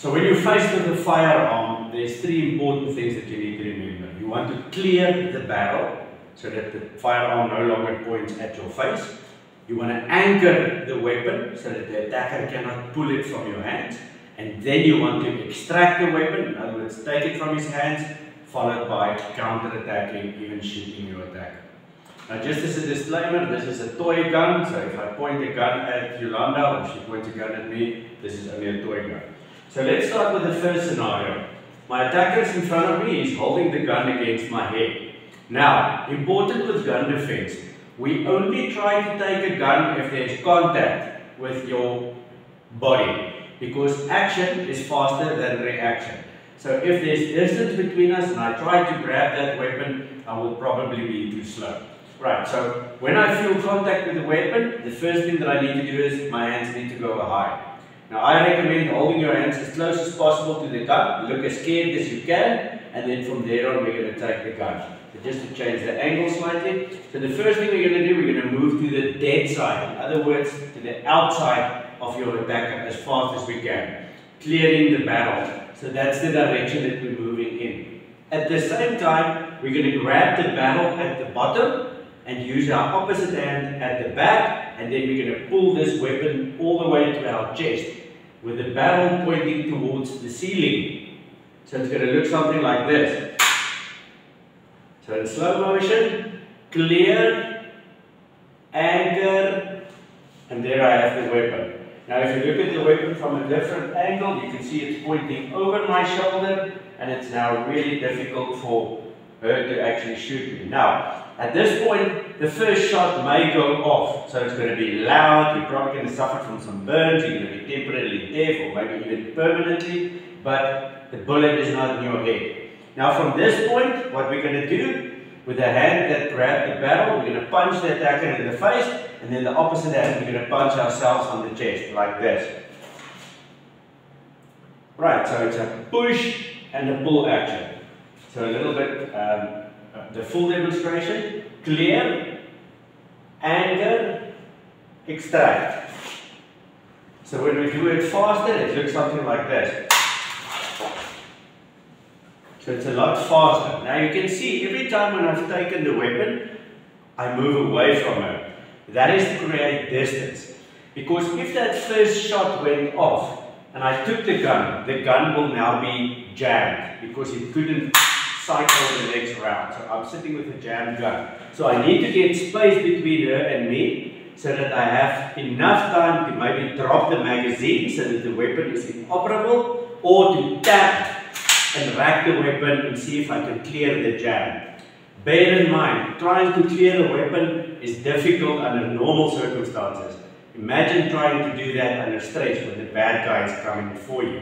So when you're faced with a firearm, there's three important things that you need to remember. You want to clear the barrel so that the firearm no longer points at your face. You want to anchor the weapon so that the attacker cannot pull it from your hands. And then you want to extract the weapon, in other words, take it from his hands, followed by counter-attacking, even shooting your attacker. Now just as a disclaimer, this is a toy gun, so if I point a gun at Yolanda or she points a gun at me, this is only a toy gun. So let's start with the first scenario. My attacker is in front of me, he's holding the gun against my head. Now, important with gun defense, we only try to take a gun if there's contact with your body because action is faster than reaction. So if there's distance between us and I try to grab that weapon, I will probably be too slow. Right, so when I feel contact with the weapon, the first thing that I need to do is my hands need to go high. Now I recommend holding your hands as close as possible to the gun, look as scared as you can, and then from there on we're going to take the gun. So just to change the angle slightly. So the first thing we're going to do, we're going to move to the dead side. In other words, to the outside of your attacker as fast as we can. Clearing the barrel. So that's the direction that we're moving in. At the same time, we're going to grab the barrel at the bottom and use our opposite hand at the back and then we're going to pull this weapon all the way to our chest with the barrel pointing towards the ceiling. So it's going to look something like this. So in slow motion, clear, anchor, and there I have the weapon. Now if you look at the weapon from a different angle, you can see it's pointing over my shoulder and it's now really difficult for her to actually shoot me. Now, at this point, the first shot may go off, so it's going to be loud, you're probably going to suffer from some burns, you're going to be temporarily deaf or maybe even permanently, but the bullet is not in your head. Now from this point, what we're going to do, with the hand that grabbed the barrel, we're going to punch the attacker in the face, and then the opposite hand, we're going to punch ourselves on the chest, like this. Right, so it's a push and a pull action. So a little bit, um, the full demonstration, clear, anchor, extract. So when we do it faster, it looks something like this. So it's a lot faster. Now you can see every time when I've taken the weapon, I move away from it. That is to create distance. Because if that first shot went off and I took the gun, the gun will now be jammed because it couldn't cycle the next round. So I'm sitting with a jam gun. So I need to get space between her and me so that I have enough time to maybe drop the magazine so that the weapon is inoperable or to tap and rack the weapon and see if I can clear the jam. Bear in mind, trying to clear a weapon is difficult under normal circumstances. Imagine trying to do that under stress when the bad guy is coming for you.